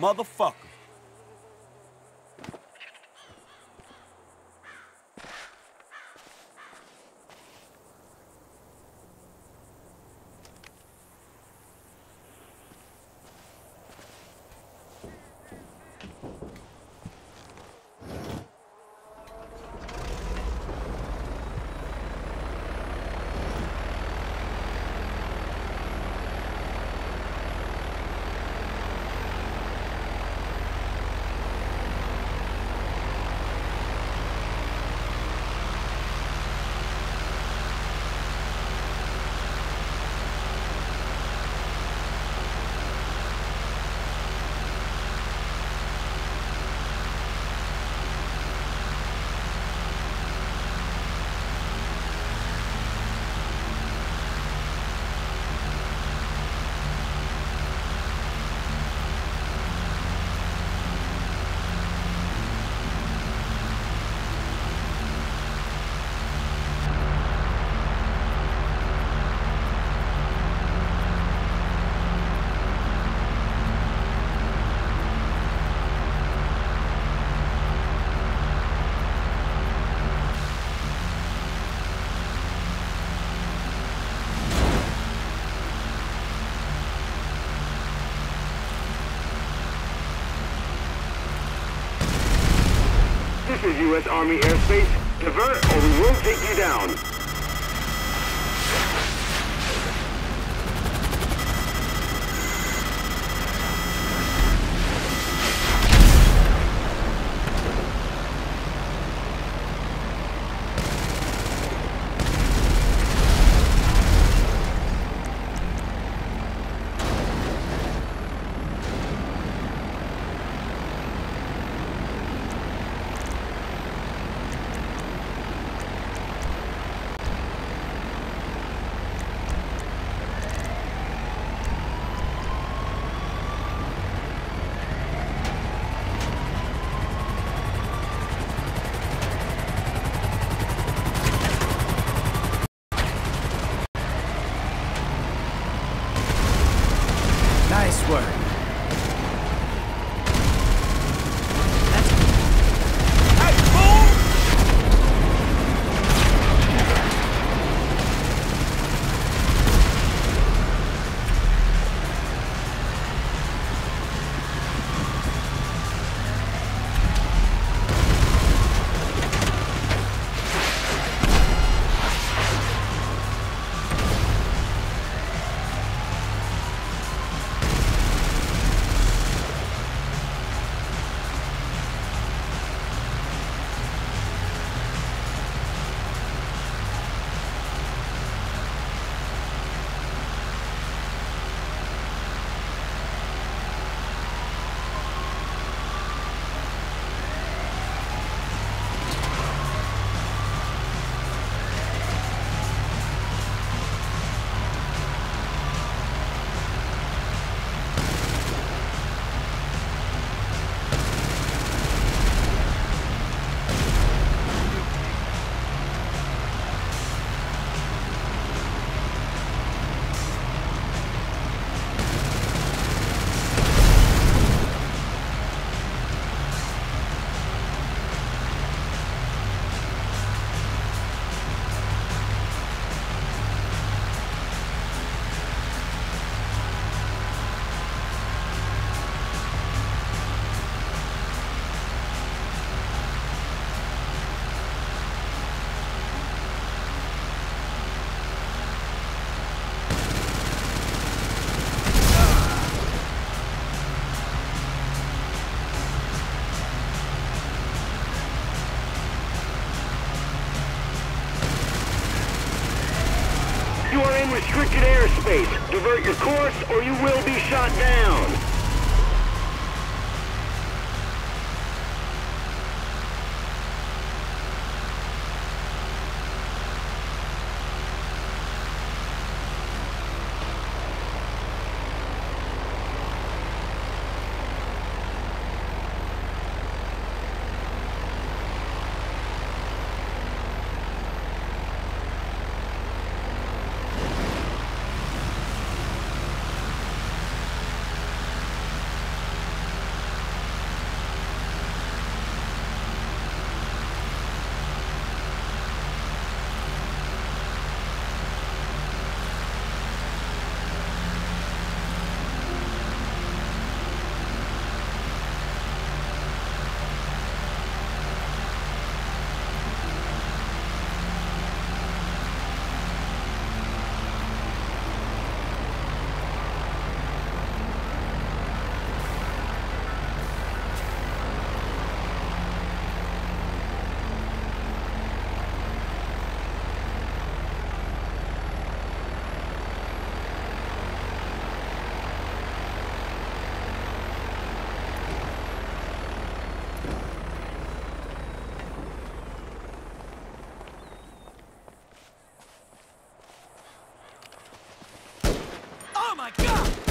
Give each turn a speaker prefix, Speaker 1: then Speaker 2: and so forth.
Speaker 1: motherfucker.
Speaker 2: This is U.S. Army airspace. Divert or we will take you down. Restricted airspace. Divert your course or you will be shot down.
Speaker 1: My god!